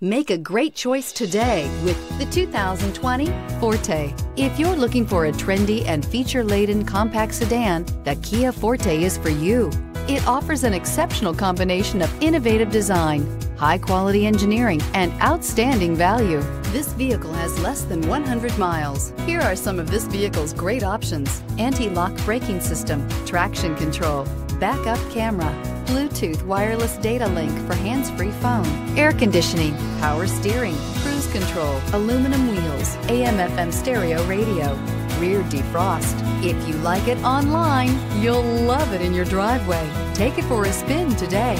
Make a great choice today with the 2020 Forte. If you're looking for a trendy and feature-laden compact sedan, the Kia Forte is for you. It offers an exceptional combination of innovative design, high-quality engineering, and outstanding value. This vehicle has less than 100 miles. Here are some of this vehicle's great options. Anti-lock braking system, traction control, backup camera, Bluetooth wireless data link for hands-free phone, air conditioning, power steering, cruise control, aluminum wheels, AM FM stereo radio, rear defrost. If you like it online, you'll love it in your driveway. Take it for a spin today.